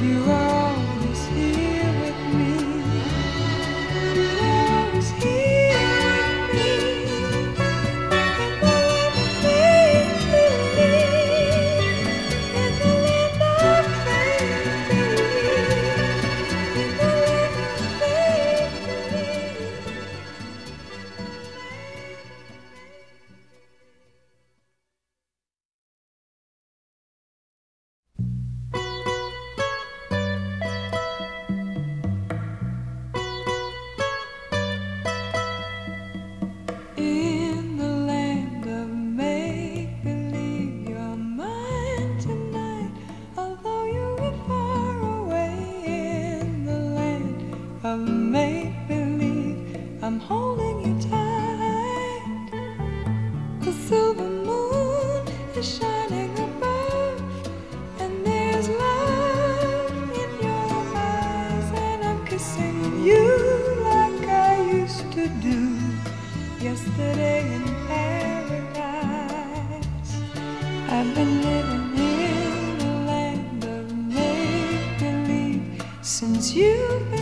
you are yesterday in paradise. I've been living in a land of make believe since you've been.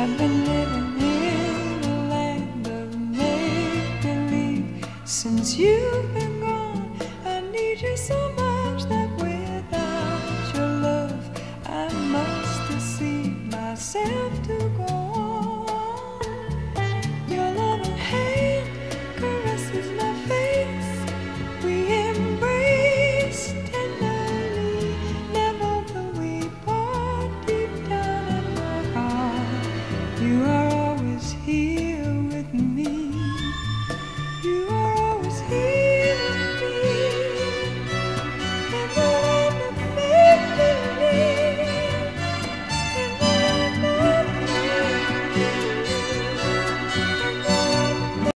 I've been living in a land of make believe since you've been.